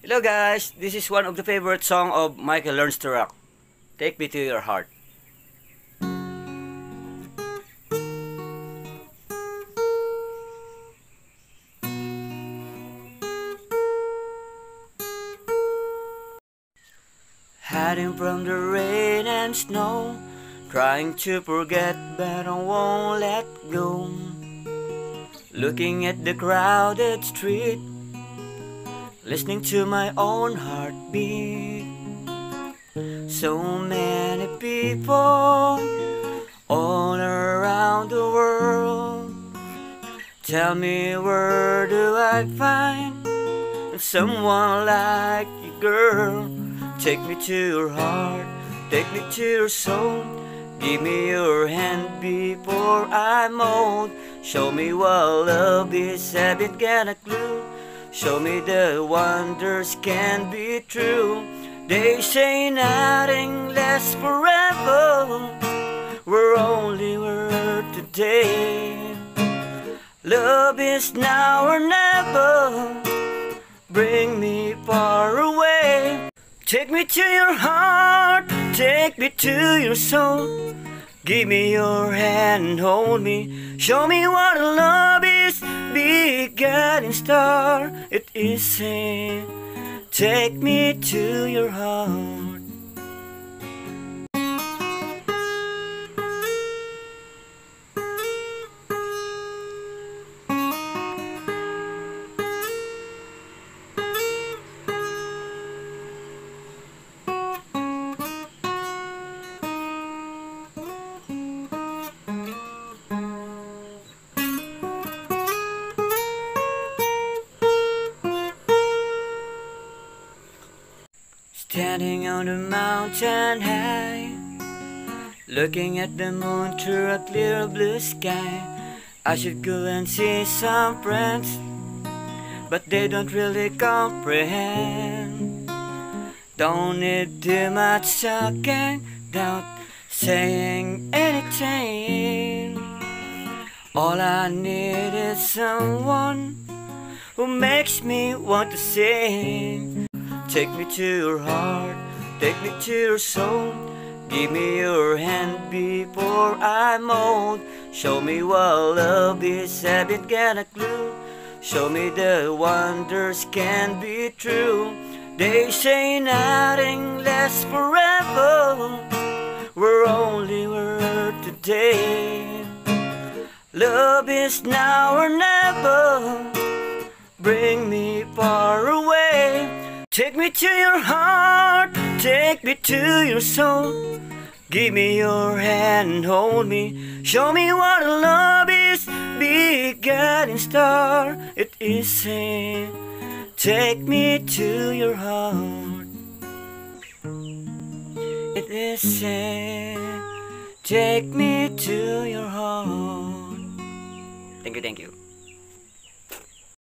Hello guys, this is one of the favorite song of Michael Learns to Rock. Take me to your heart. Hiding from the rain and snow, trying to forget but I won't let go. Looking at the crowded street, listening to my own heartbeat. So many people all around the world. Tell me where do I find someone like you, girl? Take me to your heart, take me to your soul. Give me your hand before I'm old. Show me what love is, haven't got a clue. Show me the wonders can be true. They say nothing lasts forever. We're only we're today. Love is now or never. Bring me far away. Take me to your heart, take me to your soul. Give me your hand and hold me. Show me what love is. Be a guiding star. It is saying, take me to your heart. Standing on the mountain high, looking at the moon through a clear blue sky. I should go and see some friends, but they don't really comprehend. Don't need too much talking, don't saying anything. All I need is someone who makes me want to sing. Take me to your heart, take me to your soul. Give me your hand before I'm old. Show me what love is, haven't got a clue. Show me the wonders can be true. They say nothing lasts forever. We're only we're today. Love is now or never. Bring me far away. Take me to your heart, take me to your soul. Give me your hand and hold me. Show me what love is. Be a guiding star. It is saying, take me to your heart. It is saying, take me to your heart. Thank you, thank you.